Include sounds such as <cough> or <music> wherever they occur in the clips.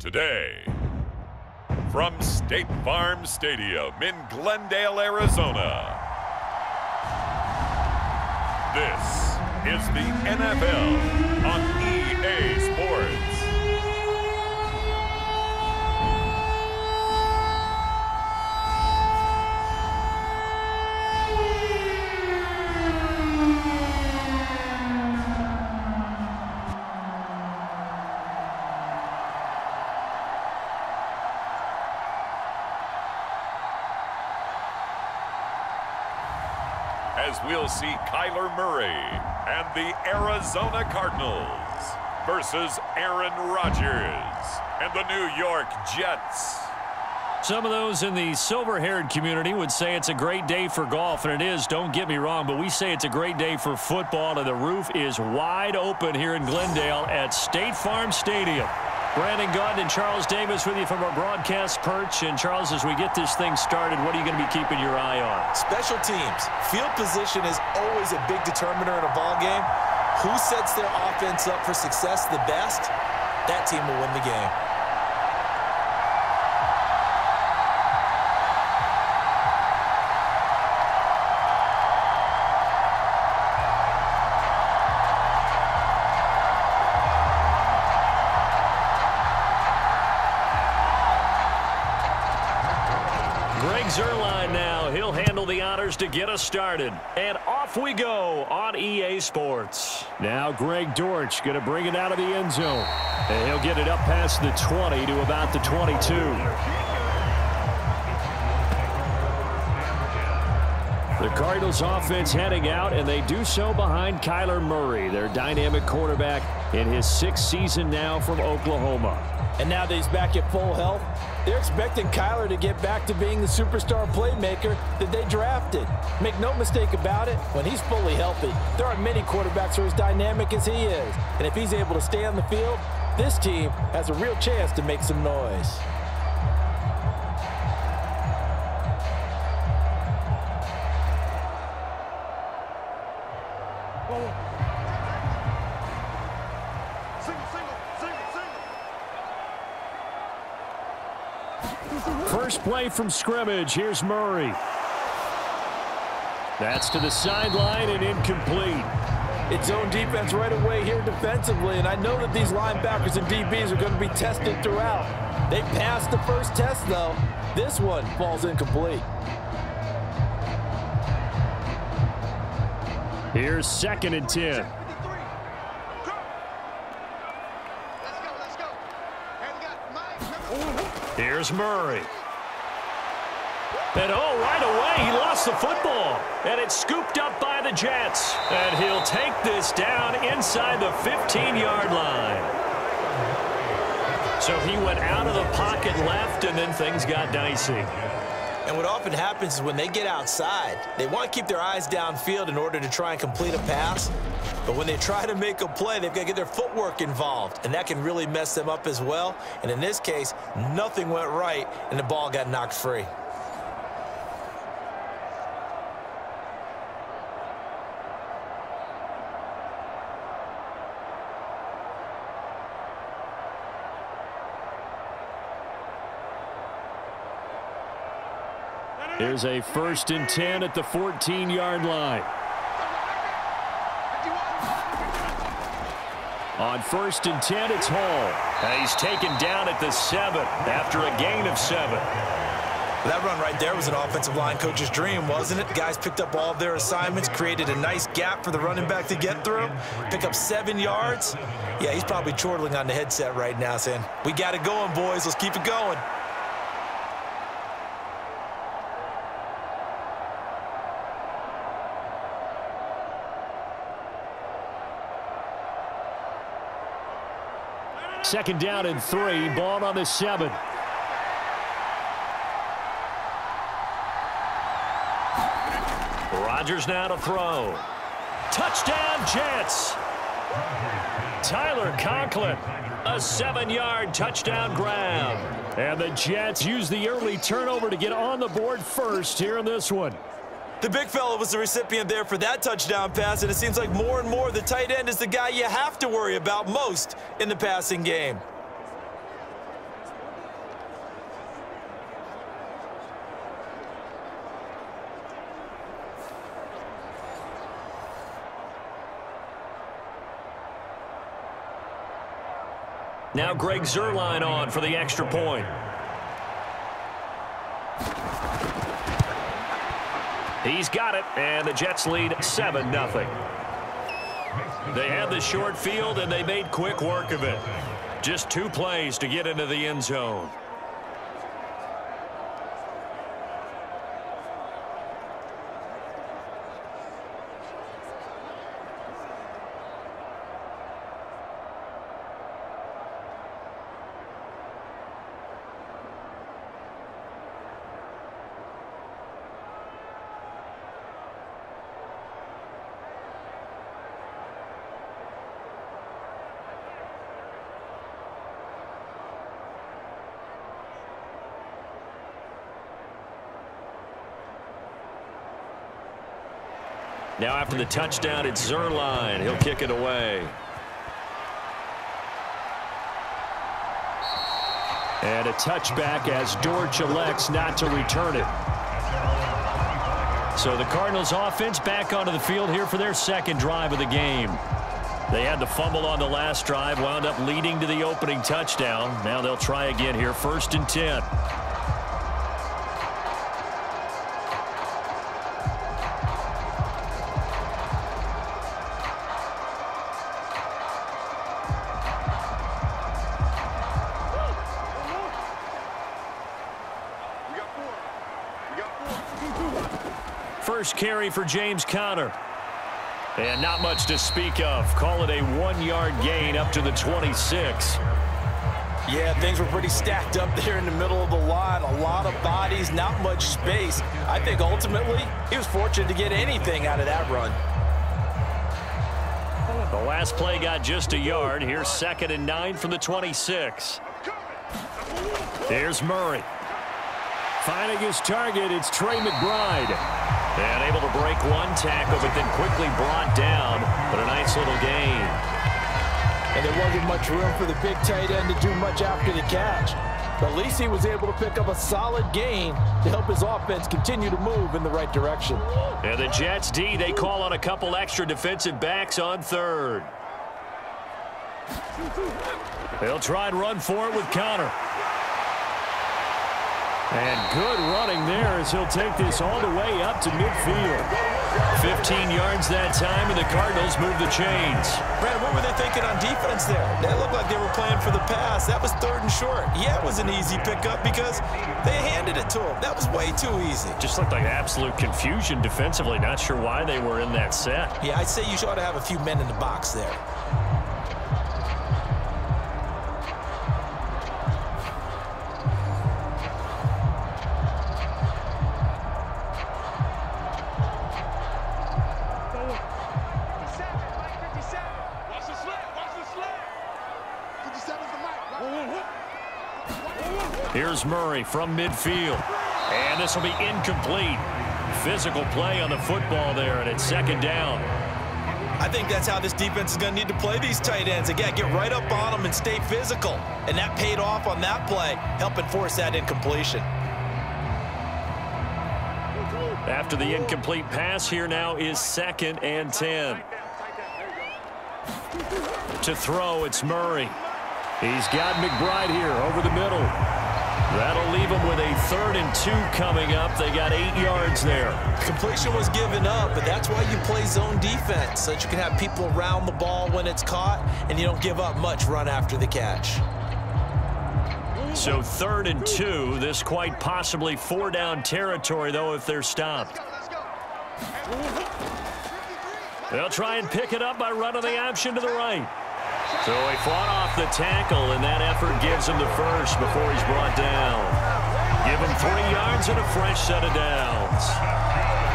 Today, from State Farm Stadium in Glendale, Arizona, this is the NFL on we'll see Kyler Murray and the Arizona Cardinals versus Aaron Rodgers and the New York Jets. Some of those in the silver-haired community would say it's a great day for golf, and it is, don't get me wrong, but we say it's a great day for football, and the roof is wide open here in Glendale at State Farm Stadium. Brandon Gaudin and Charles Davis with you from our broadcast perch. And Charles, as we get this thing started, what are you going to be keeping your eye on? Special teams. Field position is always a big determiner in a ball game. Who sets their offense up for success the best, that team will win the game. Get us started. And off we go on EA Sports. Now Greg Dortch going to bring it out of the end zone. And he'll get it up past the 20 to about the 22. The Cardinals offense heading out, and they do so behind Kyler Murray, their dynamic quarterback in his sixth season now from Oklahoma. And now that he's back at full health, they're expecting Kyler to get back to being the superstar playmaker that they drafted. Make no mistake about it, when he's fully healthy, there aren't many quarterbacks who are as dynamic as he is. And if he's able to stay on the field, this team has a real chance to make some noise. Play from scrimmage. Here's Murray. That's to the sideline and incomplete. It's zone defense right away here defensively, and I know that these linebackers and DBs are going to be tested throughout. They passed the first test, though. This one falls incomplete. Here's second and 10. Here's Murray. And oh, right away, he lost the football. And it's scooped up by the Jets. And he'll take this down inside the 15-yard line. So he went out of the pocket left, and then things got dicey. And what often happens is when they get outside, they want to keep their eyes downfield in order to try and complete a pass. But when they try to make a play, they've got to get their footwork involved, and that can really mess them up as well. And in this case, nothing went right, and the ball got knocked free. Here's a first and 10 at the 14-yard line. On first and 10, it's Hall. And he's taken down at the 7 after a gain of 7. That run right there was an offensive line coach's dream, wasn't it? Guys picked up all their assignments, created a nice gap for the running back to get through, pick up seven yards. Yeah, he's probably chortling on the headset right now saying, we got it going, boys. Let's keep it going. Second down and three. Ball on the seven. Rodgers now to throw. Touchdown, Jets. Tyler Conklin, a seven-yard touchdown grab. And the Jets use the early turnover to get on the board first here in this one. The big fella was the recipient there for that touchdown pass, and it seems like more and more the tight end is the guy you have to worry about most in the passing game. Now Greg Zuerlein on for the extra point. He's got it, and the Jets lead 7-0. They had the short field, and they made quick work of it. Just two plays to get into the end zone. Now after the touchdown, it's Zuerlein. He'll kick it away. And a touchback as Dortch elects not to return it. So the Cardinals offense back onto the field here for their second drive of the game. They had the fumble on the last drive, wound up leading to the opening touchdown. Now they'll try again here, first and 10. For James Conner. And not much to speak of. Call it a one-yard gain up to the 26. Yeah, things were pretty stacked up there in the middle of the line. A lot of bodies, not much space. I think ultimately he was fortunate to get anything out of that run. The last play got just a yard. Here's second and nine from the 26. There's Murray. Finding his target, it's Trey McBride. And able to break one tackle, but then quickly brought down. But a nice little gain. And there wasn't much room for the big tight end to do much after the catch. But at least he was able to pick up a solid gain to help his offense continue to move in the right direction. And the Jets D, they call on a couple extra defensive backs on third. They'll try and run for it with Conner. And good running there as he'll take this all the way up to midfield. 15 yards that time, and the Cardinals move the chains. Brad, what were they thinking on defense there? That looked like they were playing for the pass. That was third and short. Yeah, it was an easy pickup because they handed it to him. That was way too easy. Just looked like absolute confusion defensively. Not sure why they were in that set. Yeah, I'd say you ought to have a few men in the box there. Murray from midfield. And this will be incomplete. Physical play on the football there, and it's second down. I think that's how this defense is going to need to play these tight ends. Again, get right up on them and stay physical. And that paid off on that play, helping force that incompletion. After the incomplete pass, here now is second and 10. To throw, it's Murray. He's got McBride here over the middle. That'll leave them with a third and two coming up. They got eight yards there. Completion was given up, but that's why you play zone defense, so that you can have people around the ball when it's caught, and you don't give up much run after the catch. So third and two. This quite possibly four down territory, though, if they're stopped. They'll try and pick it up by running the option to the right. So he fought off the tackle, and that effort gives him the first before he's brought down. Give him three yards and a fresh set of downs.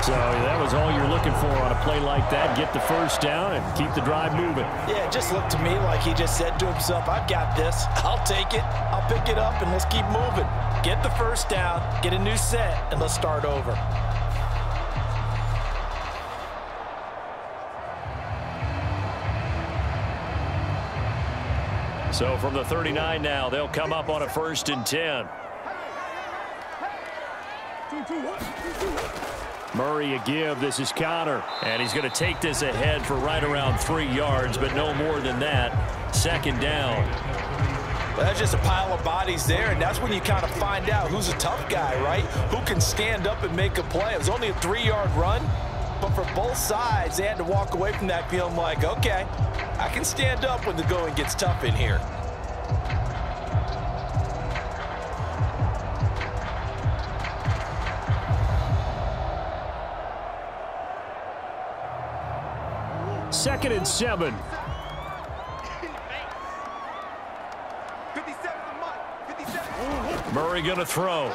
So that was all you're looking for on a play like that. Get the first down and keep the drive moving. Yeah, it just looked to me like he just said to himself, I've got this. I'll take it. I'll pick it up, and let's keep moving. Get the first down, get a new set, and let's start over. So from the 39 now, they'll come up on a first and 10. Murray a give. This is Conner. And he's going to take this ahead for right around three yards, but no more than that. Second down. But that's just a pile of bodies there, and that's when you kind of find out who's a tough guy, right? Who can stand up and make a play. It was only a three-yard run, but for both sides, they had to walk away from that feeling like, okay, I can stand up when the going gets tough in here. Second and seven. Murray going to throw.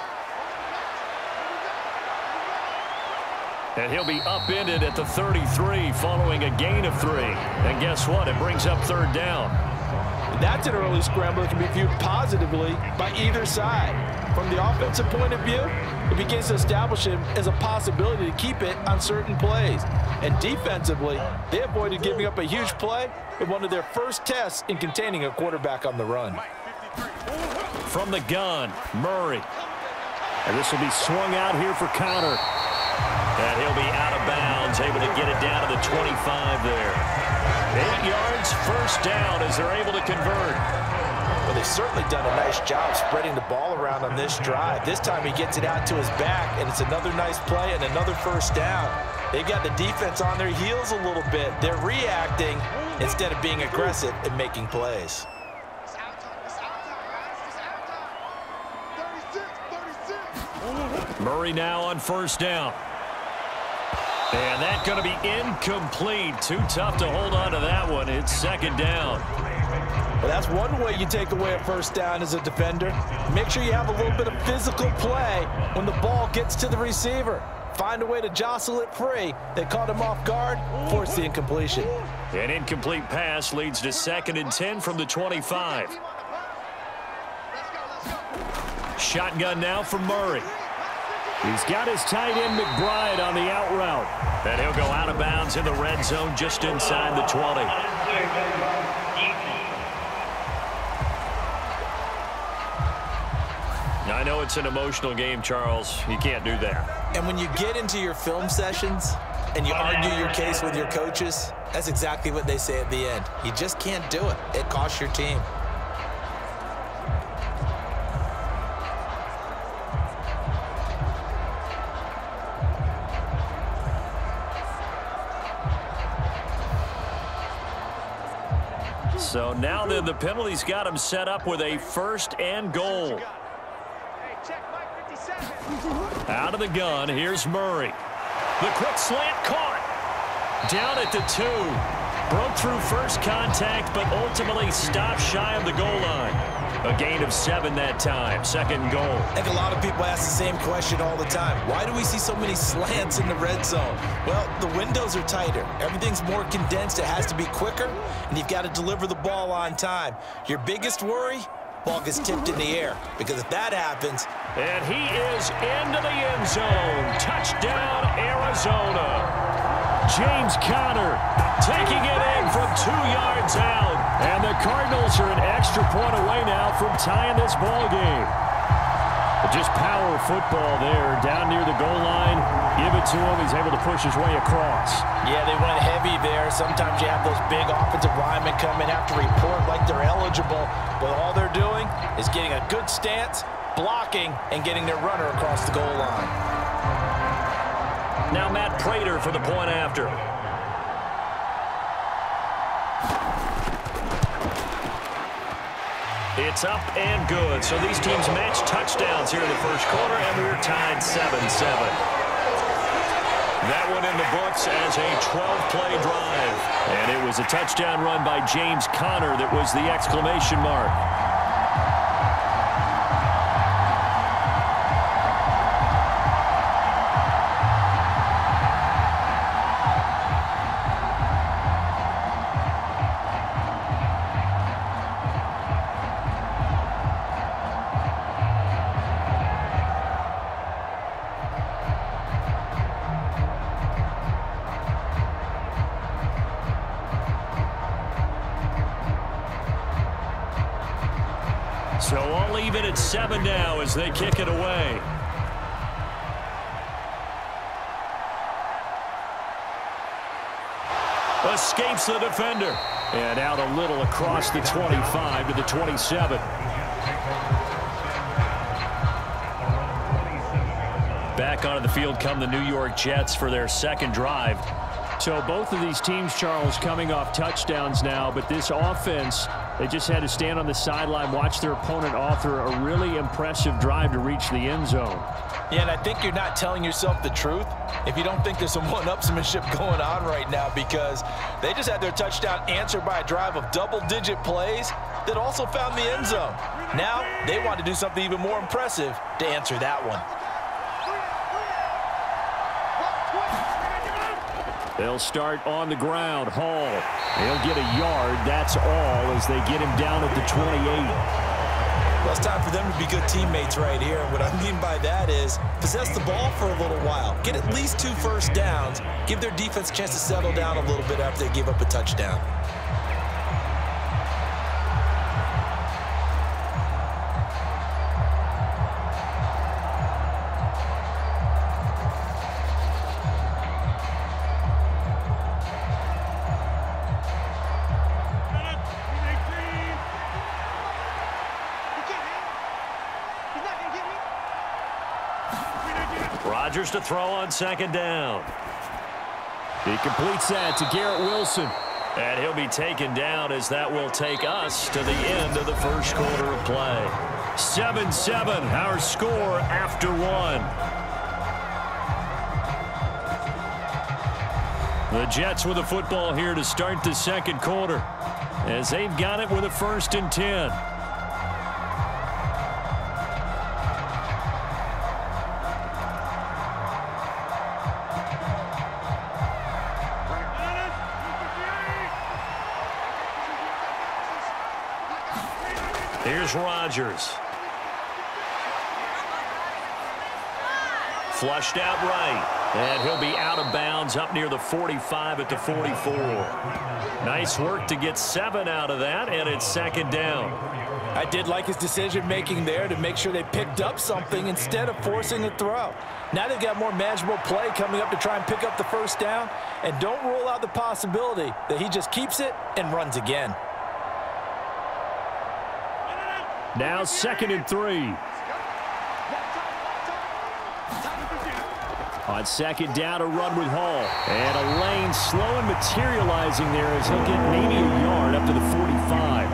And he'll be upended at the 33 following a gain of three. And guess what? It brings up third down. That's an early scramble that can be viewed positively by either side. From the offensive point of view, it begins to establish him as a possibility to keep it on certain plays. And defensively, they avoided giving up a huge play in one of their first tests in containing a quarterback on the run. From the gun, Murray. And this will be swung out here for Conner. And he'll be out of bounds, able to get it down to the 25 there. Eight yards, first down as they're able to convert. Well, they've certainly done a nice job spreading the ball around on this drive. This time he gets it out to his back, and it's another nice play and another first down. They've got the defense on their heels a little bit. They're reacting instead of being aggressive and making plays. Murray now on first down. And that's going to be incomplete. Too tough to hold on to that one. It's second down. Well, that's one way you take away a first down as a defender. Make sure you have a little bit of physical play when the ball gets to the receiver. Find a way to jostle it free. They caught him off guard, force the incompletion. An incomplete pass leads to second and 10 from the 25. Shotgun now for Murray. He's got his tight end McBride on the out route. And he'll go out of bounds in the red zone just inside the 20. I know it's an emotional game, Charles. You can't do that. And when you get into your film sessions and you argue your case with your coaches, that's exactly what they say at the end. You just can't do it. It costs your team. So now then the penalty's got him set up with a first and goal. Out of the gun, here's Murray. The quick slant caught. Down at the two. Broke through first contact, but ultimately stopped shy of the goal line. A gain of seven that time. Second goal. I think a lot of people ask the same question all the time. Why do we see so many slants in the red zone? Well, the windows are tighter. Everything's more condensed. It has to be quicker, and you've got to deliver the ball on time. Your biggest worry? Ball gets tipped in the air, because if that happens... And he is into the end zone. Touchdown, Arizona. James Conner taking it in from two yards out. And the Cardinals are an extra point away now from tying this ball game. But just power football there down near the goal line. Give it to him. He's able to push his way across. Yeah, they went heavy there. Sometimes you have those big offensive linemen come in, have to report like they're eligible. But all they're doing is getting a good stance, blocking, and getting their runner across the goal line. Now Matt Prater for the point after. It's up and good. So these teams match touchdowns here in the first quarter, and we're tied 7-7. That one in the books as a 12-play drive. And it was a touchdown run by James Conner that was the exclamation mark. At seven now as they kick it away. Escapes the defender. And out a little across the 25 to the 27. Back onto the field come the New York Jets for their second drive. So both of these teams, Charles, coming off touchdowns now, but this offense, they just had to stand on the sideline, watch their opponent author a really impressive drive to reach the end zone. Yeah, and I think you're not telling yourself the truth if you don't think there's some <laughs> one-upsmanship going on right now because they just had their touchdown answered by a drive of double-digit plays that also found the end zone. Now they want to do something even more impressive to answer that one. They'll start on the ground. Hall. They'll get a yard. That's all as they get him down at the 28. Well, it's time for them to be good teammates right here. And what I mean by that is possess the ball for a little while. Get at least two first downs. Give their defense a chance to settle down a little bit after they give up a touchdown. Rodgers to throw on second down. He completes that to Garrett Wilson. And he'll be taken down as that will take us to the end of the first quarter of play. 7-7, our score after one. The Jets with the football here to start the second quarter as they've got it with a first and 10. Rodgers. Flushed out right. And he'll be out of bounds up near the 45 at the 44. Nice work to get seven out of that, and it's second down. I did like his decision-making there to make sure they picked up something instead of forcing a throw. Now they've got more manageable play coming up to try and pick up the first down, and don't rule out the possibility that he just keeps it and runs again. Now second and three. On second down, a run with Hall. And a lane slow and materializing there as he'll get maybe a yard up to the 45.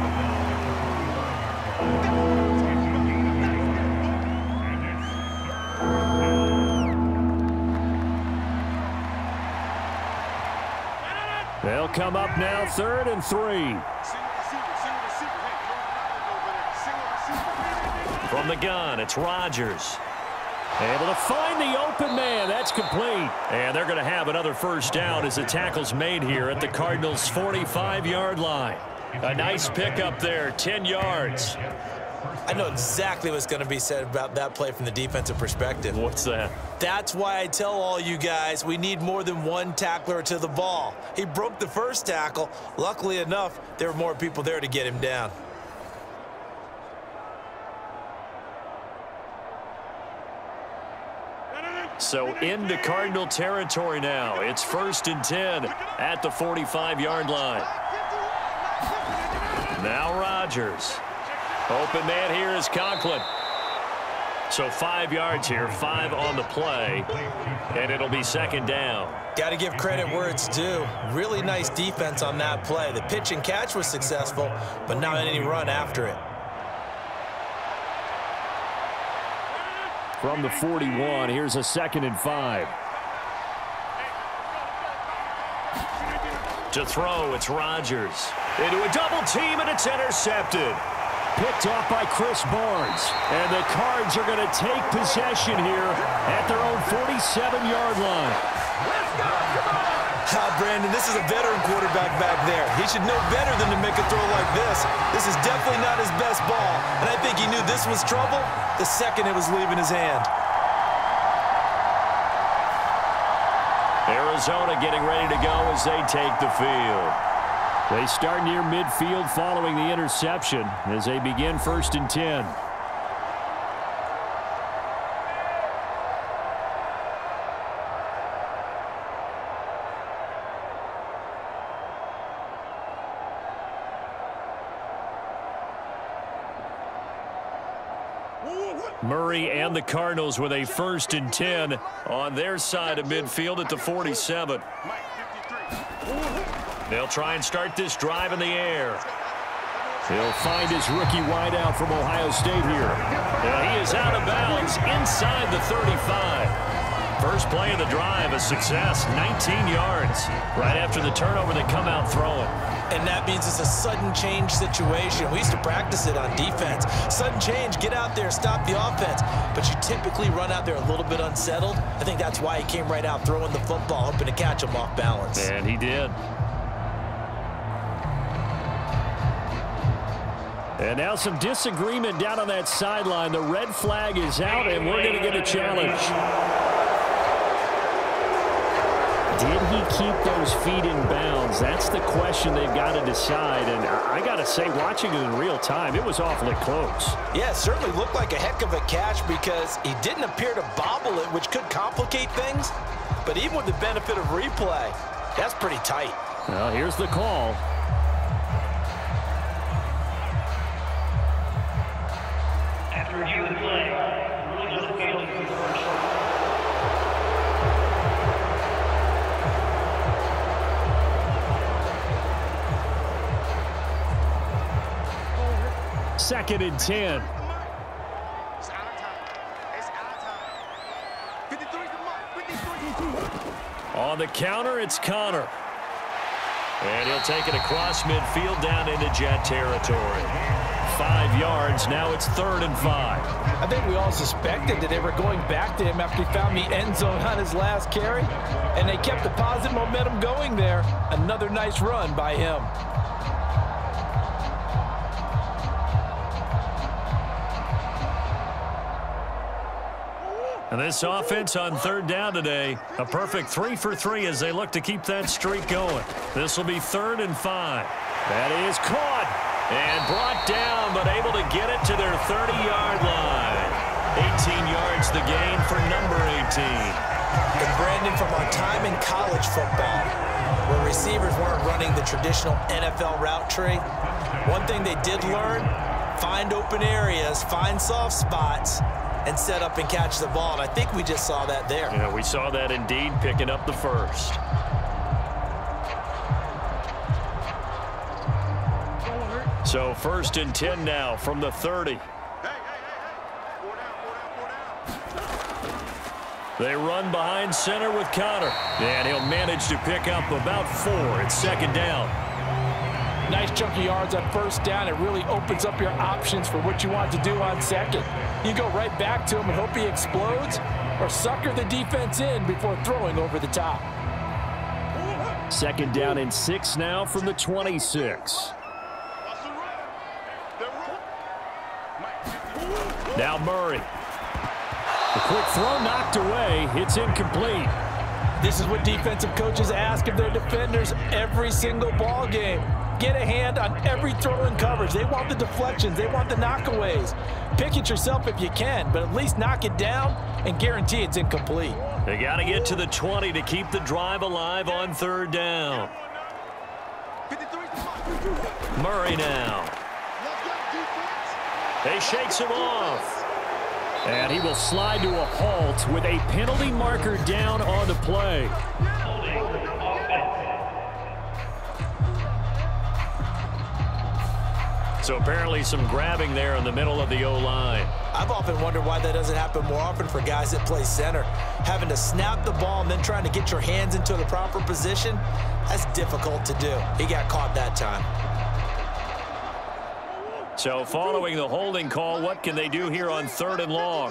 They'll come up now third and three. From the gun, it's Rodgers. Able to find the open man. That's complete. And they're going to have another first down as the tackle's made here at the Cardinals' 45-yard line. A nice pickup there, 10 yards. I know exactly what's going to be said about that play from the defensive perspective. What's that? That's why I tell all you guys we need more than one tackler to the ball. He broke the first tackle. Luckily enough, there were more people there to get him down. So into Cardinal territory now. It's first and 10 at the 45-yard line. Now Rodgers. Open man here is Conklin. So five yards here, five on the play, and it'll be second down. Got to give credit where it's due. Really nice defense on that play. The pitch and catch was successful, but not any run after it. From the 41, here's a second and five. To throw, it's Rodgers. Into a double team, and it's intercepted. Picked off by Chris Barnes. And the Cards are going to take possession here at their own 47-yard line. Ah, Brandon, this is a veteran quarterback back there. He should know better than to make a throw like this. This is definitely not his best ball, and I think he knew this was trouble the second it was leaving his hand. Arizona getting ready to go as they take the field. They start near midfield following the interception as they begin first and 10. Murray and the Cardinals with a first and 10 on their side of midfield at the 47. They'll try and start this drive in the air. He'll find his rookie wideout from Ohio State here. Yeah, he is out of bounds inside the 35. First play of the drive, a success, 19 yards. Right after the turnover, they come out throwing. And that means it's a sudden change situation. We used to practice it on defense. Sudden change, get out there, stop the offense. But you typically run out there a little bit unsettled. I think that's why he came right out throwing the football, hoping to catch him off balance. And he did. And now some disagreement down on that sideline. The red flag is out, and we're going to get a challenge. Did he keep those feet in bounds? That's the question they've got to decide. And I got to say, watching it in real time, it was awfully close. Yeah, it certainly looked like a heck of a catch because he didn't appear to bobble it, which could complicate things. But even with the benefit of replay, that's pretty tight. Well, here's the call. Second and 10. It's our time. It's our time. 53 the mark. 53. On the counter, it's Conner. And he'll take it across midfield down into Jet territory. Five yards. Now it's third and five. I think we all suspected that they were going back to him after he found the end zone on his last carry. And they kept the positive momentum going there. Another nice run by him. And this offense on third down today, a perfect three for three as they look to keep that streak going. This will be third and five. That is caught. And brought down, but able to get it to their 30-yard line. 18 yards the gain for number 18. And Brandon, from our time in college football, where receivers weren't running the traditional NFL route tree, one thing they did learn, find open areas, find soft spots, and set up and catch the ball. And I think we just saw that there. Yeah, we saw that indeed picking up the first. So first and 10 now from the 30. Hey, hey, hey, hey. Four down, four down, four down. They run behind center with Conner. And he'll manage to pick up about four. It's second down. Nice chunky yards on first down. It really opens up your options for what you want to do on second. You go right back to him and hope he explodes or sucker the defense in before throwing over the top. Second down and six now from the 26. Watch the run. They're run. Now Murray. The quick throw knocked away. It's incomplete. This is what defensive coaches ask of their defenders every single ball game. Get a hand on every throw in coverage. They want the deflections. They want the knockaways. Pick it yourself if you can, but at least knock it down and guarantee it's incomplete. They got to get to the 20 to keep the drive alive on third down. 53 the mark. Murray now. They shakes him off. And he will slide to a halt with a penalty marker down on the play. So apparently some grabbing there in the middle of the O-line. I've often wondered why that doesn't happen more often for guys that play center. Having to snap the ball and then trying to get your hands into the proper position, that's difficult to do. He got caught that time. So following the holding call, what can they do here on third and long?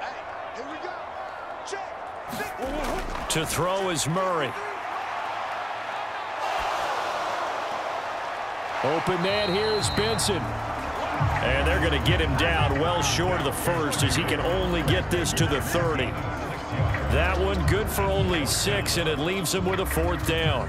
Hey, here we go. Check. To throw is Murray. Open net here is Benson. And they're going to get him down well short of the first as he can only get this to the 30. That one good for only six, and it leaves him with a fourth down.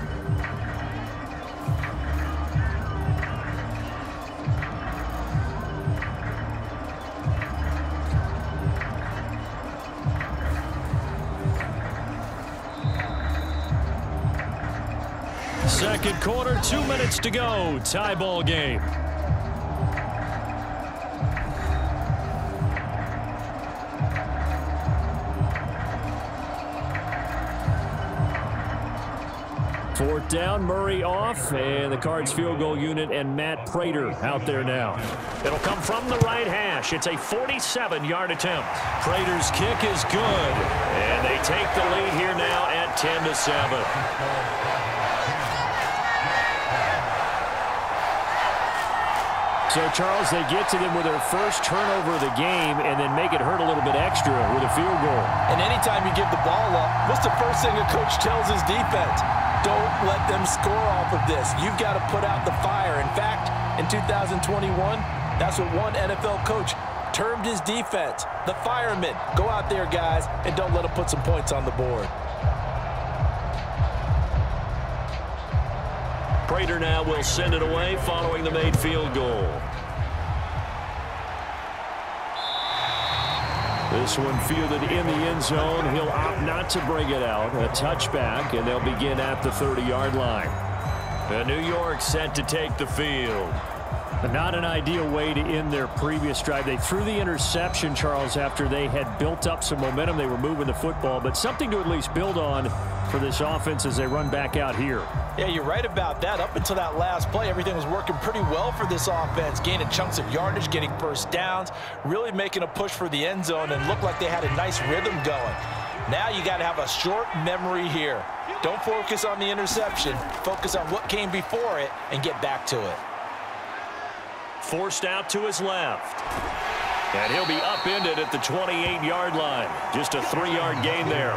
second quarter. Two minutes to go. Tie ball game. Fourth down, Murray off, and the Cards field goal unit and Matt Prater out there now. It'll come from the right hash. It's a 47-yard attempt. Prater's kick is good, and they take the lead here now at 10-7. So, Charles, they get to them with their first turnover of the game and then make it hurt a little bit extra with a field goal. And anytime you give the ball up, what's the first thing a coach tells his defense? Don't let them score off of this. You've got to put out the fire. In fact, in 2021, that's what one NFL coach termed his defense. The firemen. Go out there, guys, and don't let them put some points on the board. Prater now will send it away following the made field goal. This one fielded in the end zone. He'll opt not to bring it out. A touchback, and they'll begin at the 30-yard line. New York set to take the field. Not an ideal way to end their previous drive. They threw the interception, Charles, after they had built up some momentum. They were moving the football, but something to at least build on for this offense as they run back out here. Yeah, you're right about that. Up until that last play, everything was working pretty well for this offense, gaining chunks of yardage, getting first downs, really making a push for the end zone, and looked like they had a nice rhythm going. Now you got to have a short memory here. Don't focus on the interception. Focus on what came before it and get back to it. Forced out to his left. And he'll be upended at the 28-yard line. Just a three-yard gain there.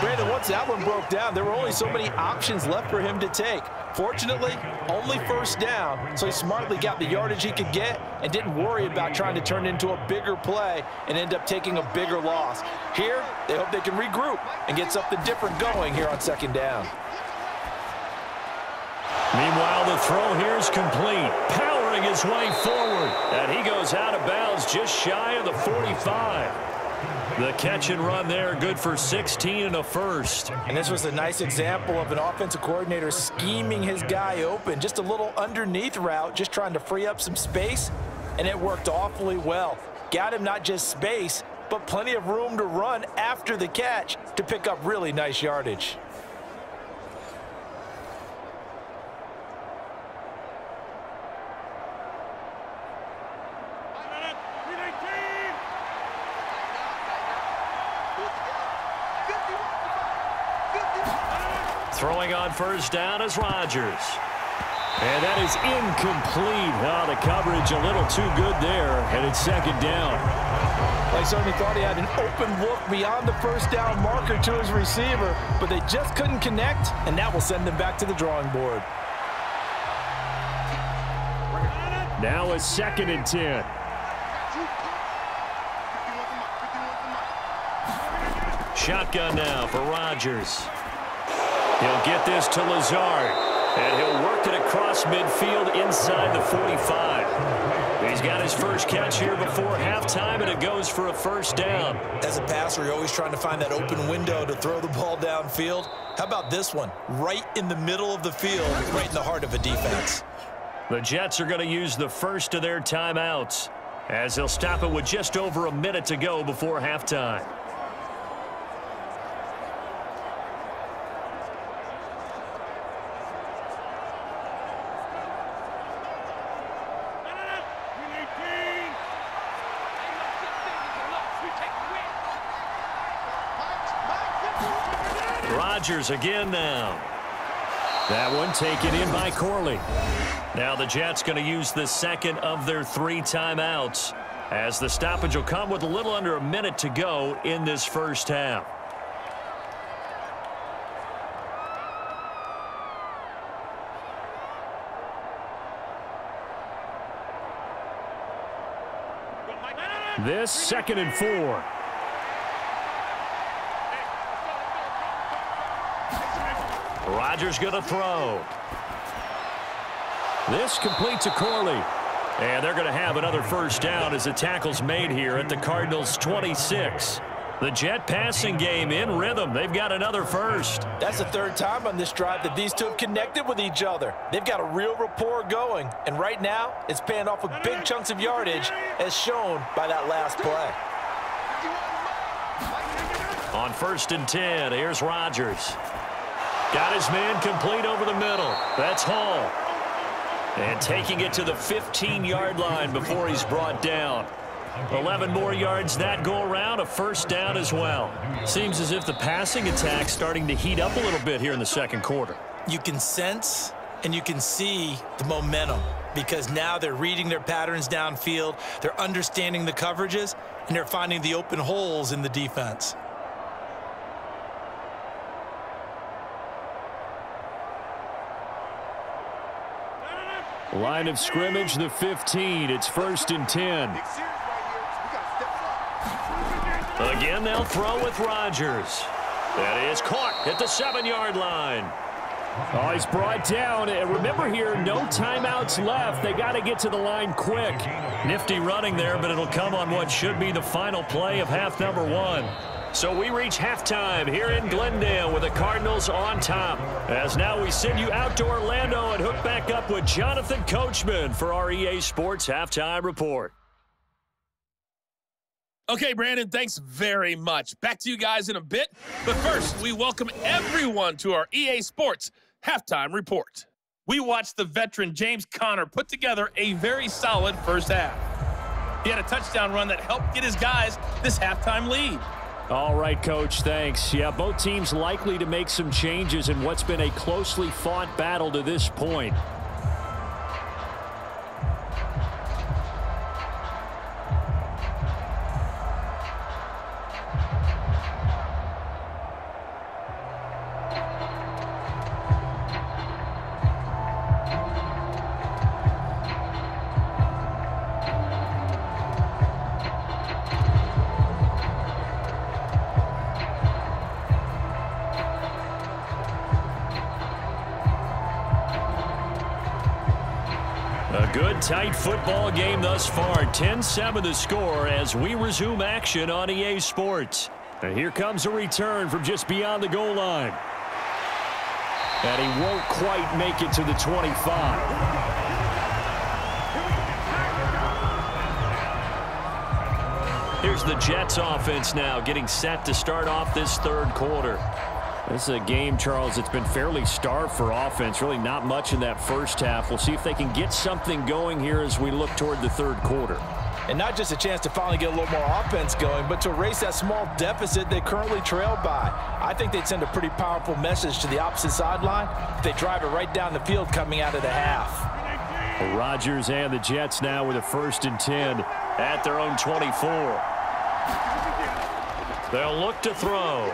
Brandon, once that one broke down, there were only so many options left for him to take. Fortunately, only first down, so he smartly got the yardage he could get and didn't worry about trying to turn into a bigger play and end up taking a bigger loss. Here, they hope they can regroup and get something different going here on second down. Meanwhile, the throw here is complete. Powering his way forward. And he goes out of bounds just shy of the 45. The catch and run there, good for 16 and a first. And this was a nice example of an offensive coordinator scheming his guy open. Just a little underneath route, just trying to free up some space, and it worked awfully well. Got him not just space, but plenty of room to run after the catch to pick up really nice yardage. Throwing on first down is Rodgers. And that is incomplete. Oh, the coverage a little too good there, and it's second down. They certainly thought he had an open look beyond the first down marker to his receiver, but they just couldn't connect, and that will send them back to the drawing board. Now a second and 10. Shotgun now for Rodgers. He'll get this to Lazard, and he'll work it across midfield inside the 45. He's got his first catch here before halftime, and it goes for a first down. As a passer, you're always trying to find that open window to throw the ball downfield. How about this one? Right in the middle of the field, right in the heart of a defense. The Jets are going to use the first of their timeouts as they'll stop it with just over a minute to go before halftime. Rodgers again now. That one taken in by Corley. Now the Jets going to use the second of their three timeouts as the stoppage will come with a little under a minute to go in this first half. This second and four. Rodgers going to throw. This completes a Corley. And they're going to have another first down as the tackle's made here at the Cardinals 26. The Jet passing game in rhythm. They've got another first. That's the third time on this drive that these two have connected with each other. They've got a real rapport going. And right now, it's paying off with big chunks of yardage as shown by that last play. On first and 10, here's Rodgers. Got his man complete over the middle. That's Hall. And taking it to the 15-yard line before he's brought down. 11 more yards that go around, a first down as well. Seems as if the passing attack's starting to heat up a little bit here in the second quarter. You can sense and you can see the momentum because now they're reading their patterns downfield, they're understanding the coverages, and they're finding the open holes in the defense. Line of scrimmage, the 15. It's first and 10. Big series right here. We got to step up. Again, they'll throw with Rodgers. That is caught at the seven-yard line. Oh, he's brought down. And remember here, no timeouts left. They got to get to the line quick. Nifty running there, but it'll come on what should be the final play of half number one. So we reach halftime here in Glendale with the Cardinals on top. As now we send you out to Orlando and hook back up with Jonathan Coachman for our EA Sports Halftime Report. Okay, Brandon, thanks very much. Back to you guys in a bit. But first, we welcome everyone to our EA Sports halftime report. We watched the veteran James Conner put together a very solid first half. He had a touchdown run that helped get his guys this halftime lead. All right, Coach, thanks. Yeah, both teams likely to make some changes in what's been a closely fought battle to this point. Tight football game thus far. 10-7 the score as we resume action on EA Sports. And here comes a return from just beyond the goal line. And he won't quite make it to the 25. Here's the Jets offense now getting set to start off this third quarter. This is a game, Charles, it's been fairly starved for offense. Really not much in that first half. We'll see if they can get something going here as we look toward the third quarter. And not just a chance to finally get a little more offense going, but to erase that small deficit they currently trail by. I think they'd send a pretty powerful message to the opposite sideline if they drive it right down the field coming out of the half. Rodgers and the Jets now with a first and 10 at their own 24. They'll look to throw.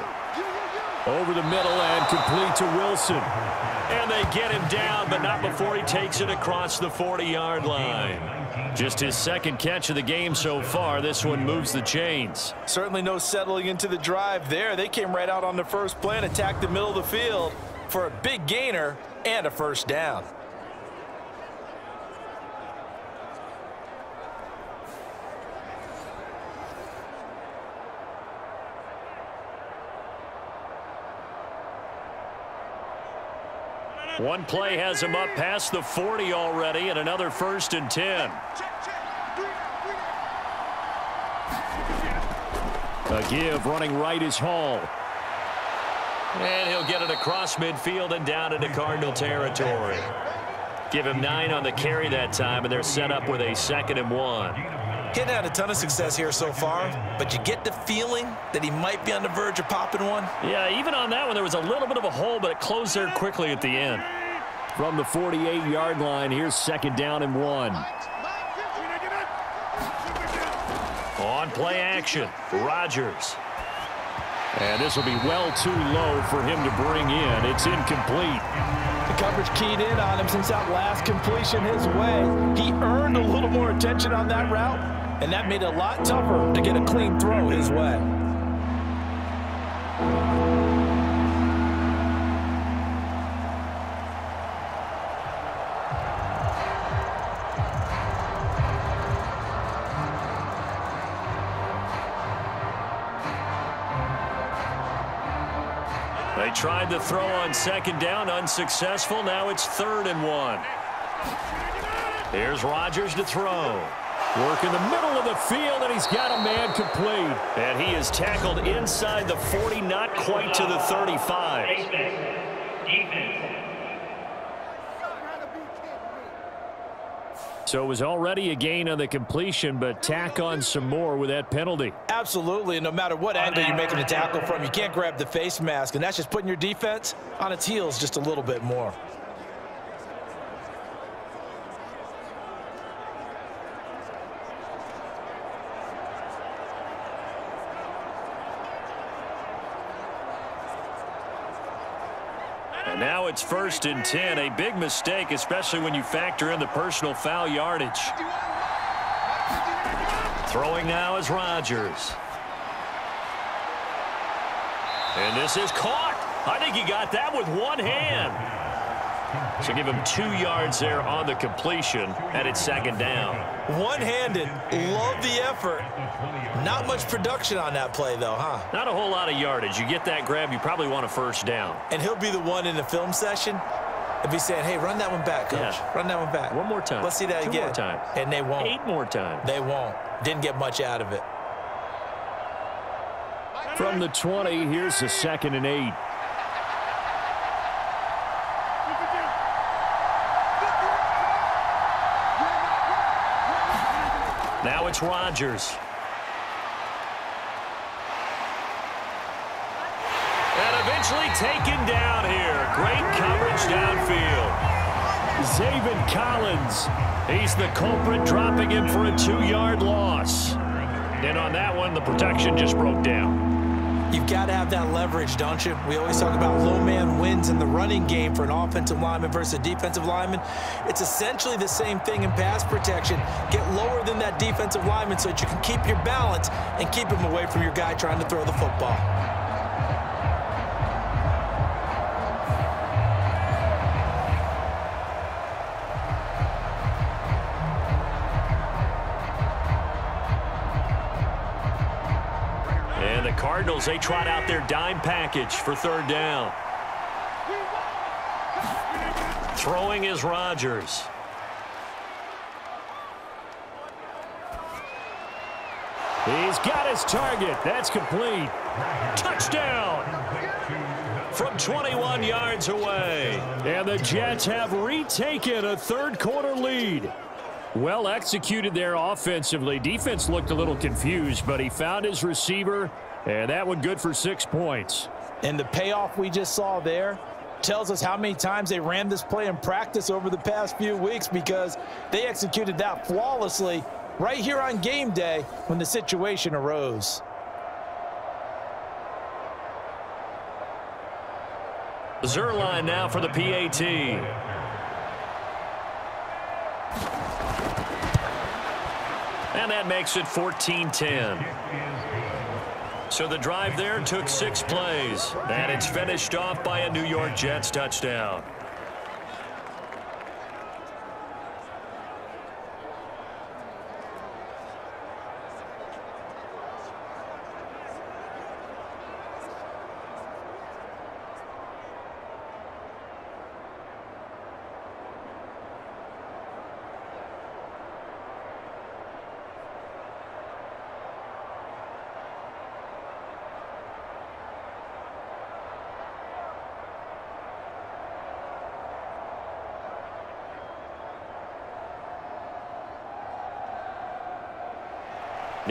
Over the middle and complete to Wilson. And they get him down, but not before he takes it across the 40-yard line. Just his second catch of the game so far. This one moves the chains. Certainly no settling into the drive there. They came right out on the first play and attacked the middle of the field for a big gainer and a first down. One play has him up past the 40 already, and another first and 10. A give running right is Hall. And he'll get it across midfield and down into Cardinal territory. Give him nine on the carry that time, and they're set up with a second and one. Hitting had a ton of success here so far, but you get the feeling that he might be on the verge of popping one. Yeah, even on that one, there was a little bit of a hole, but it closed there quickly at the end. From the 48-yard line, here's second down and one. On play action, Rodgers. And this will be well too low for him to bring in. It's incomplete. The coverage keyed in on him since that last completion his way. He earned a little more attention on that route, and that made it a lot tougher to get a clean throw his way. Throw on second down, unsuccessful. Now it's third and one. Here's Rodgers to throw. Work in the middle of the field, and he's got a man complete. And he is tackled inside the 40, not quite to the 35. Defense. defense. So it was already a gain on the completion, but tack on some more with that penalty. Absolutely. No matter what angle you're making a tackle from, you can't grab the face mask, and that's just putting your defense on its heels just a little bit more. And it's first and 10. A big mistake, especially when you factor in the personal foul yardage. Throwing now is Rodgers. And this is caught. I think he got that with one hand. So give him two yards there on the completion, and it's second down. One-handed. Love the effort. Not much production on that play, though, huh? Not a whole lot of yardage. You get that grab, you probably want a first down. And he'll be the one in the film session and be saying, hey, run that one back, coach. Yeah. Run that one back. One more time. Let's see that Two again. more times. And they won't. Eight more times. They won't. Didn't get much out of it. From the 20, here's the second and eight. It's Rodgers. And eventually taken down here. Great coverage downfield. Zaven Collins. He's the culprit, dropping him for a two-yard loss. And on that one, the protection just broke down. You've got to have that leverage, don't you? We always talk about low man wins in the running game for an offensive lineman versus a defensive lineman. It's essentially the same thing in pass protection. Get lower than that defensive lineman so that you can keep your balance and keep him away from your guy trying to throw the football. Cardinals, they trot out their dime package for third down. Throwing is Rodgers. He's got his target. That's complete. Touchdown! From 21 yards away. And the Jets have retaken a third quarter lead. Well executed there offensively. Defense looked a little confused, but he found his receiver, and that one good for six points. And the payoff we just saw there tells us how many times they ran this play in practice over the past few weeks because they executed that flawlessly right here on game day when the situation arose. Zuerlein now for the PAT. And that makes it 14-10. So the drive there took six plays, and it's finished off by a New York Jets touchdown.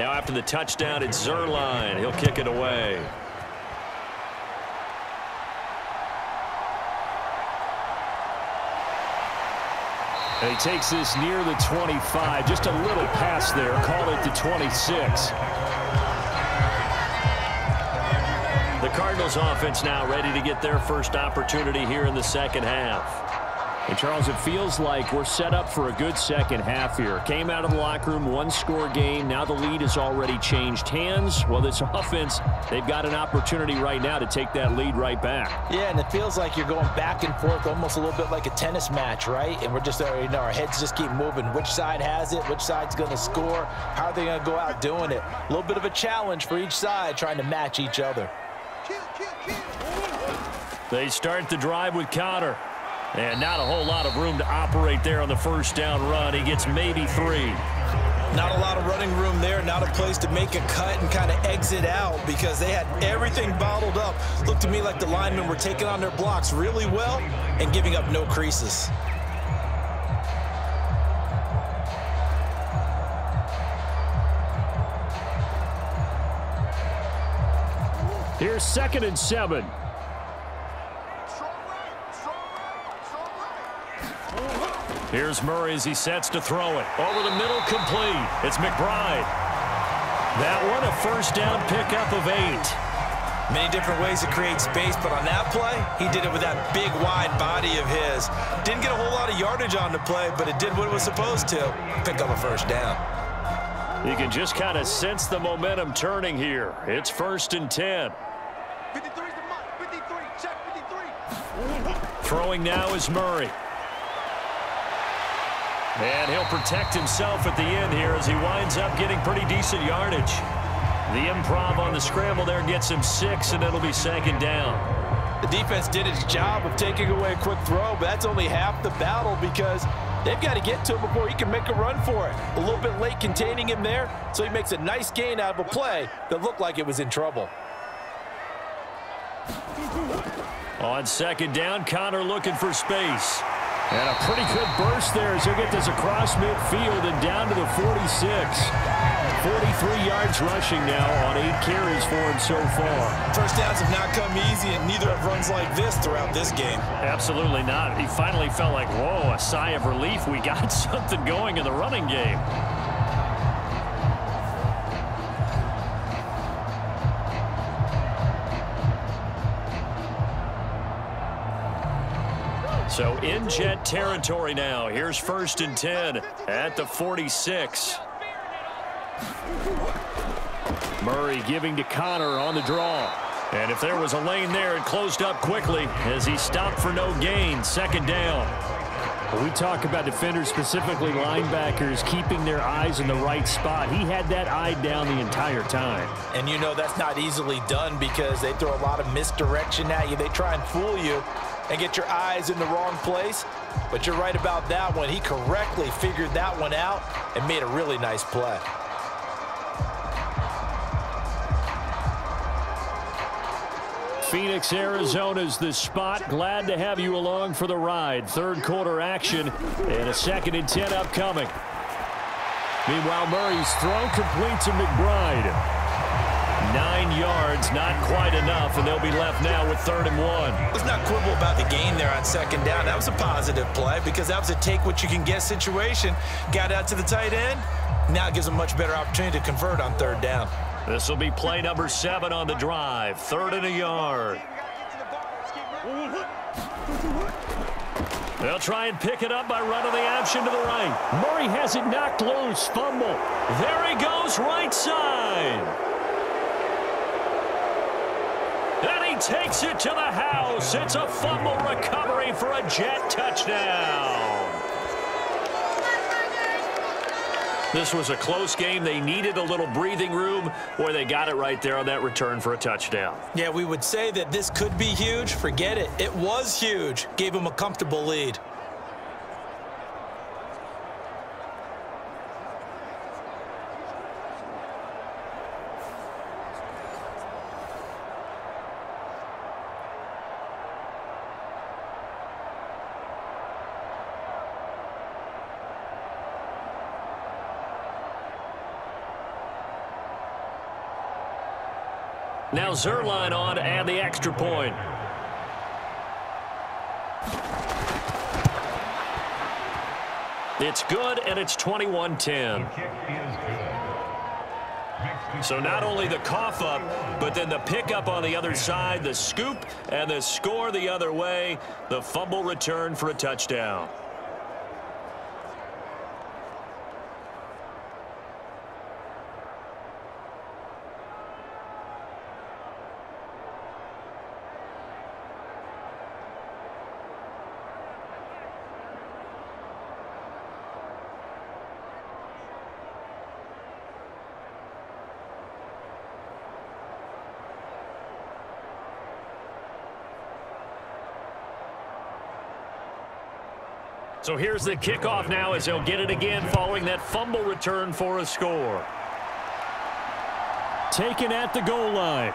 Now after the touchdown, it's Zuerlein. He'll kick it away. And he takes this near the 25. Just a little pass there. Call it the 26. The Cardinals offense now ready to get their first opportunity here in the second half. And Charles, it feels like we're set up for a good second half here. Came out of the locker room, one score game. Now the lead has already changed hands. Well, this <laughs> offense, they've got an opportunity right now to take that lead right back. Yeah, and it feels like you're going back and forth almost a little bit like a tennis match, right? And we're just, uh, you know, our heads just keep moving. Which side has it? Which side's going to score? How are they going to go out doing it? A little bit of a challenge for each side trying to match each other. They start the drive with Conner. And not a whole lot of room to operate there on the first down run. He gets maybe three. Not a lot of running room there, not a place to make a cut and kind of exit out because they had everything bottled up. Looked to me like the linemen were taking on their blocks really well and giving up no creases. Here's second and seven. Here's Murray as he sets to throw it. Over the middle, complete. It's McBride. That one, a first down pickup of eight. Many different ways to create space, but on that play, he did it with that big, wide body of his. Didn't get a whole lot of yardage on the play, but it did what it was supposed to, pick up a first down. You can just kind of sense the momentum turning here. It's first and 10. 53 is the mark. 53. Check 53. Throwing now is Murray. And he'll protect himself at the end here as he winds up getting pretty decent yardage. The improv on the scramble there gets him six, and it'll be second down. The defense did its job of taking away a quick throw, but that's only half the battle because they've got to get to him before he can make a run for it. A little bit late containing him there, so he makes a nice gain out of a play that looked like it was in trouble. On second down, Conner looking for space. And a pretty good burst there as he'll get this across midfield and down to the 46. 43 yards rushing now on eight carries for him so far. First downs have not come easy, and neither have runs like this throughout this game. Absolutely not. He finally felt like, whoa, a sigh of relief. We got <laughs> something going in the running game. So in jet territory now. Here's first and 10 at the 46. Murray giving to Conner on the draw. And if there was a lane there, it closed up quickly as he stopped for no gain. Second down. We talk about defenders, specifically linebackers, keeping their eyes in the right spot. He had that eye down the entire time. And you know that's not easily done because they throw a lot of misdirection at you. They try and fool you and get your eyes in the wrong place. But you're right about that one. He correctly figured that one out and made a really nice play. Phoenix, Arizona's the spot. Glad to have you along for the ride. Third quarter action and a second and 10 upcoming. Meanwhile, Murray's throw complete to McBride. Nine yards, not quite enough, and they'll be left now with third and one. Let's not quibble about the game there on second down. That was a positive play because that was a take what you can get situation. Got out to the tight end. Now it gives them much better opportunity to convert on third down. This will be play number seven on the drive. Third and a yard. They'll try and pick it up by running the option to the right. Murray has it knocked loose. Fumble. There he goes, right side. And he takes it to the house. It's a fumble recovery for a Jet touchdown. This was a close game. They needed a little breathing room, or they got it right there on that return for a touchdown. Yeah, we would say that this could be huge. Forget it. It was huge. Gave them a comfortable lead. Now Zuerlein on to add the extra point. It's good, and it's 21-10. So not only the cough up, but then the pickup on the other side, the scoop, and the score the other way, the fumble return for a touchdown. So here's the kickoff now as he'll get it again following that fumble return for a score. Taken at the goal line.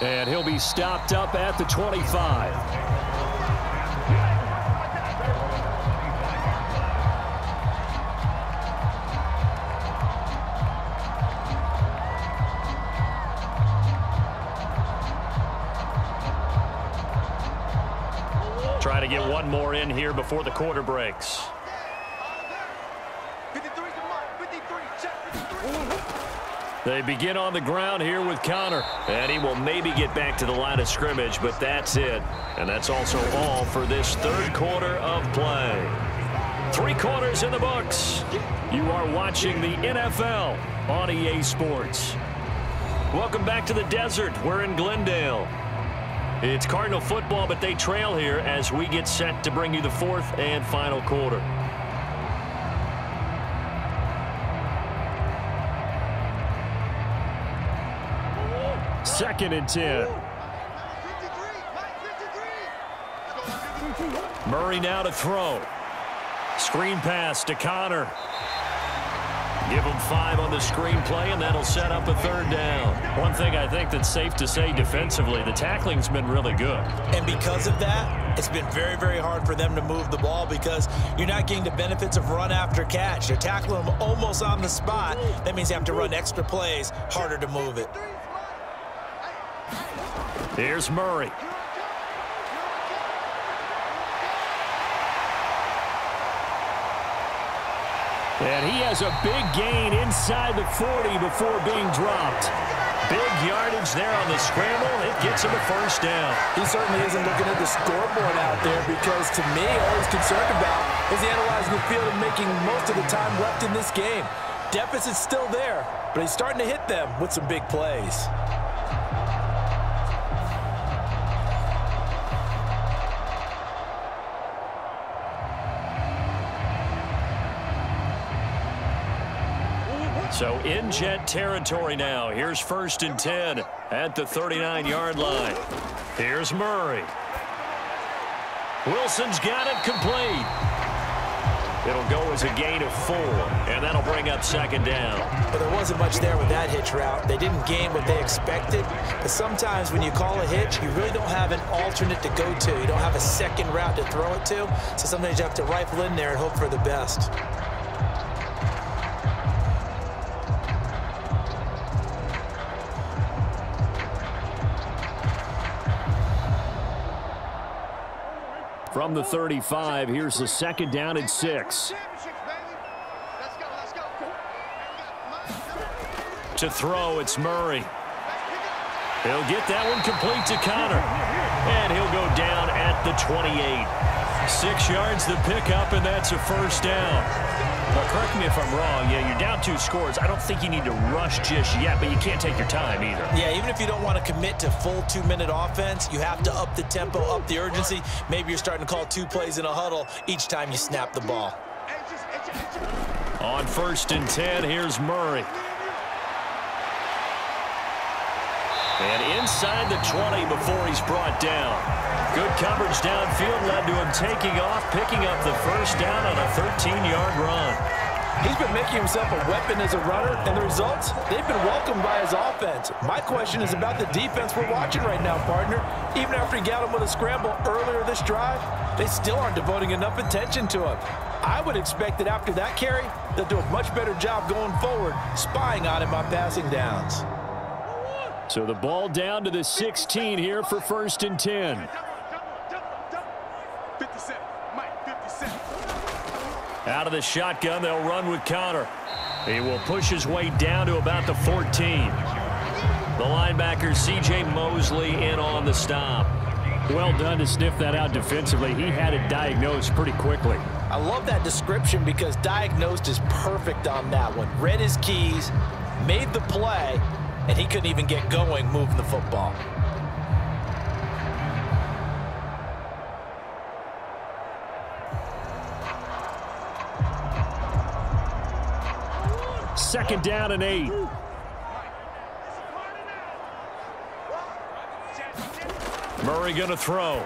And he'll be stopped up at the 25. Here before the quarter breaks. They begin on the ground here with Conner. And he will maybe get back to the line of scrimmage, but that's it. And that's also all for this third quarter of play. Three quarters in the books. You are watching the NFL on EA Sports. Welcome back to the desert. We're in Glendale. It's Cardinal football, but they trail here as we get set to bring you the fourth and final quarter. Second and 10. Murray now to throw. Screen pass to Conner. Give him five on the screenplay, and that'll set up a third down. One thing I think that's safe to say defensively, the tackling's been really good. And because of that, it's been very, very hard for them to move the ball because you're not getting the benefits of run after catch. You're tackling them almost on the spot. That means you have to run extra plays, harder to move it. Here's Murray. And he has a big gain inside the 40 before being dropped. Big yardage there on the scramble. It gets him a first down. He certainly isn't looking at the scoreboard out there because to me, all he's concerned about is analyzing the field and making most of the time left in this game. Deficit's still there, but he's starting to hit them with some big plays. So in jet territory now. Here's first and 10 at the 39-yard line. Here's Murray. Wilson's got it complete. It'll go as a gain of four, and that'll bring up second down. But there wasn't much there with that hitch route. They didn't gain what they expected. But sometimes when you call a hitch, you really don't have an alternate to go to. You don't have a second route to throw it to. So sometimes you have to rifle in there and hope for the best. From the 35, here's the second down and six. To throw, it's Murray. He'll get that one complete to Conner. And he'll go down at the 28. Six yards the pickup, and that's a first down. But correct me if I'm wrong. Yeah, you're down two scores. I don't think you need to rush just yet, but you can't take your time either. Yeah, even if you don't want to commit to full two-minute offense, you have to up the tempo, up the urgency. Maybe you're starting to call two plays in a huddle each time you snap the ball. On first and 10, here's Murray. And inside the 20 before he's brought down. Good coverage downfield led to him taking off, picking up the first down on a 13-yard run. He's been making himself a weapon as a runner, and the results, they've been welcomed by his offense. My question is about the defense we're watching right now, partner. Even after he got him with a scramble earlier this drive, they still aren't devoting enough attention to him. I would expect that after that carry, they'll do a much better job going forward, spying on him on passing downs. So the ball down to the 16 here for first and 10. 57. Mike, 57. Out of the shotgun, they'll run with Conner. He will push his way down to about the 14. The linebacker, C.J. Mosley, in on the stop. Well done to sniff that out defensively. He had it diagnosed pretty quickly. I love that description because diagnosed is perfect on that one. Read his keys, made the play, and he couldn't even get going moving the football. Second down and eight. Murray going to throw.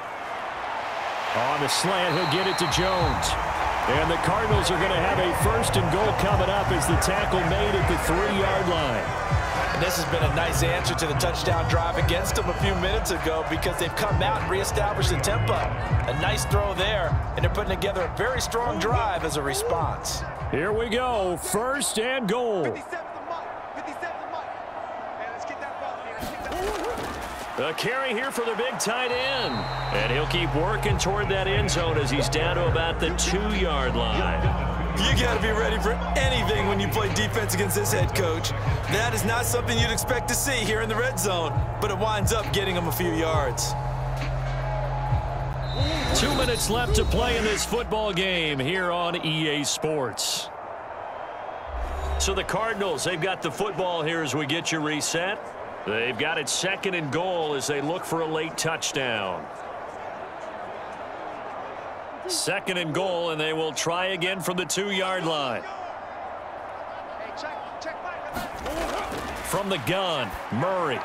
On the slant, he'll get it to Jones. And the Cardinals are going to have a first and goal coming up as the tackle made at the three-yard line. This has been a nice answer to the touchdown drive against them a few minutes ago because they've come out and reestablished the tempo. A nice throw there, and they're putting together a very strong drive as a response. Here we go, first and goal. 57 the mark. 57 the mark. Hey, let's get that ball. Hey, let's get that ball. A carry here for the big tight end. And he'll keep working toward that end zone as he's down to about the two-yard line. You got to be ready for anything when you play defense against this head coach. That is not something you'd expect to see here in the red zone, but it winds up getting them a few yards. Two minutes left to play in this football game here on EA Sports. So the Cardinals, they've got the football here as we get you reset. They've got it second and goal as they look for a late touchdown. Second and goal, and they will try again from the two-yard line. From the gun, Murray.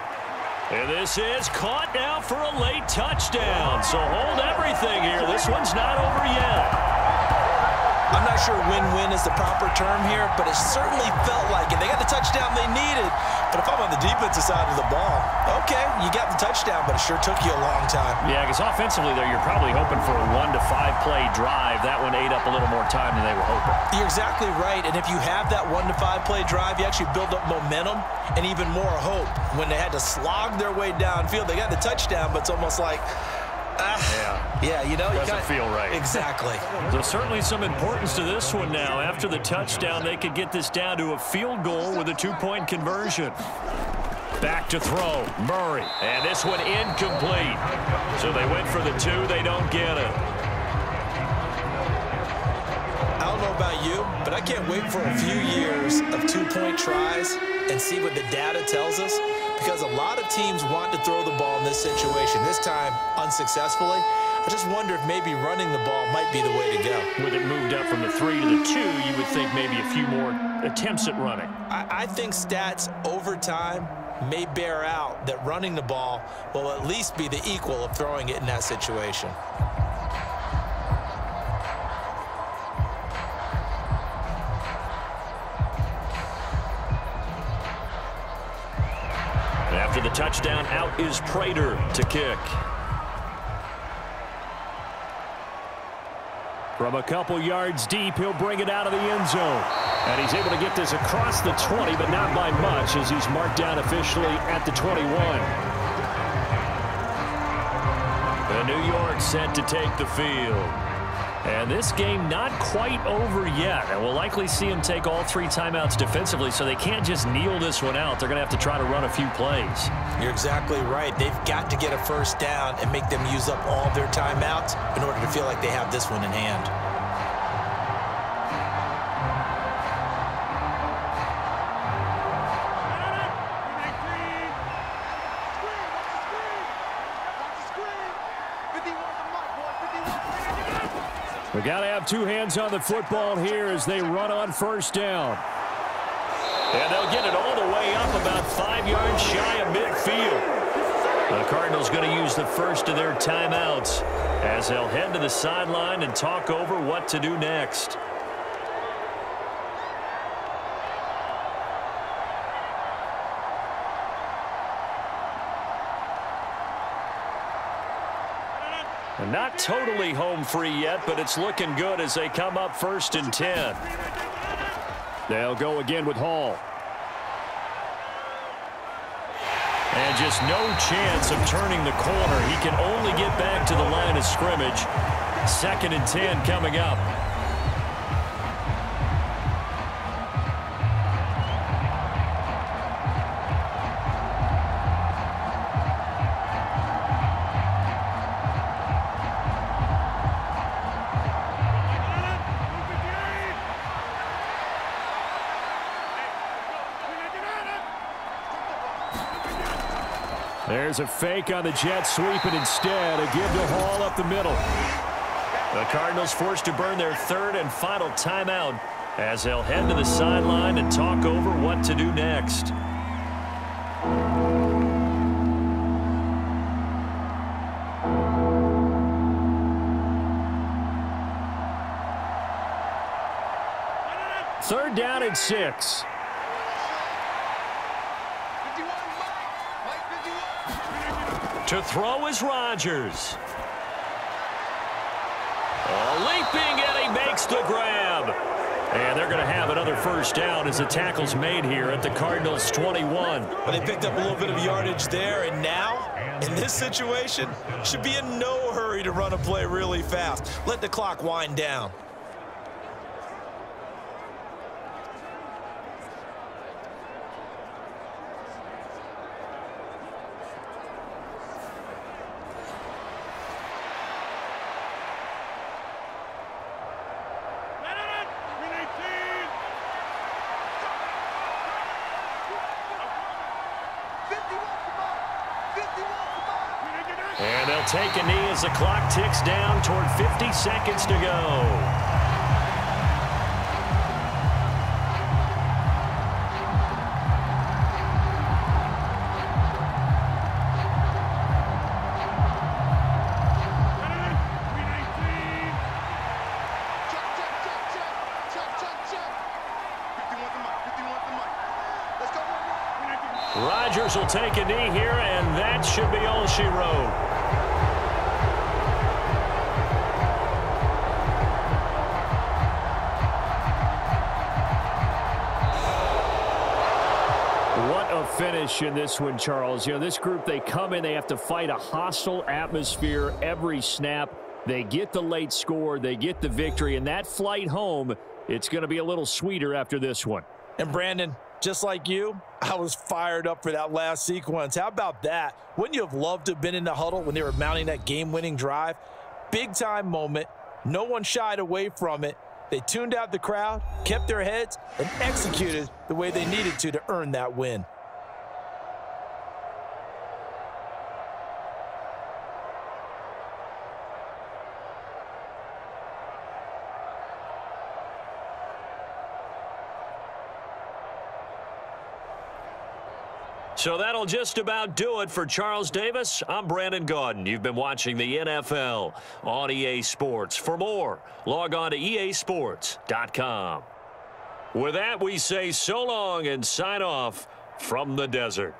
And this is caught now for a late touchdown. So hold everything here. This one's not over yet. I'm not sure win-win is the proper term here, but it certainly felt like it. They got the touchdown they needed, but if I'm on the defensive side of the ball, okay, you got the touchdown, but it sure took you a long time. Yeah, because offensively, there, you're probably hoping for a one to five play drive. That one ate up a little more time than they were hoping. You're exactly right, and if you have that one to five play drive, you actually build up momentum and even more hope. When they had to slog their way downfield, they got the touchdown, but it's almost like, ah, Yeah. Yeah, you know, you Doesn't got feel right. Exactly. <laughs> So certainly some importance to this one now. After the touchdown, they could get this down to a field goal with a two-point conversion. Back to throw, Murray. And this one incomplete. So they went for the two. They don't get it. I don't know about you, but I can't wait for a few years of two-point tries and see what the data tells us because a lot of teams want to throw the ball in this situation, this time unsuccessfully. I just wonder if maybe running the ball might be the way to go. With it moved up from the three to the two, you would think maybe a few more attempts at running. I, I think stats over time may bear out that running the ball will at least be the equal of throwing it in that situation. After the touchdown, out is Prater to kick. From a couple yards deep, he'll bring it out of the end zone. And he's able to get this across the 20, but not by much as he's marked down officially at the 21. The New York set to take the field. And this game not quite over yet. And we'll likely see them take all three timeouts defensively, so they can't just kneel this one out. They're going to have to try to run a few plays. You're exactly right. They've got to get a first down and make them use up all their timeouts in order to feel like they have this one in hand. Two hands on the football here as they run on first down. And they'll get it all the way up about five yards shy of midfield. The Cardinals going to use the first of their timeouts as they'll head to the sideline and talk over what to do next. Not totally home free yet, but it's looking good as they come up first and 10. They'll go again with Hall. And just no chance of turning the corner. He can only get back to the line of scrimmage. Second and 10 coming up. a fake on the jet sweep, and instead a give to Hall up the middle. The Cardinals forced to burn their third and final timeout as they'll head to the sideline and talk over what to do next. Third down and six. To throw is Rodgers. Leaping, and he makes the grab. And they're going to have another first down as the tackle's made here at the Cardinals' 21. Well, they picked up a little bit of yardage there, and now, in this situation, should be in no hurry to run a play really fast. Let the clock wind down. And they'll take a knee as the clock ticks down toward 50 seconds to go. Finish in this one, Charles. You know, this group, they come in, they have to fight a hostile atmosphere every snap. They get the late score, they get the victory, and that flight home, it's going to be a little sweeter after this one. And Brandon, just like you, I was fired up for that last sequence. How about that? Wouldn't you have loved to have been in the huddle when they were mounting that game-winning drive? Big time moment. No one shied away from it. They tuned out the crowd, kept their heads, and executed the way they needed to to earn that win. So that'll just about do it for Charles Davis. I'm Brandon Gaudin. You've been watching the NFL on EA Sports. For more, log on to easports.com. With that, we say so long and sign off from the desert.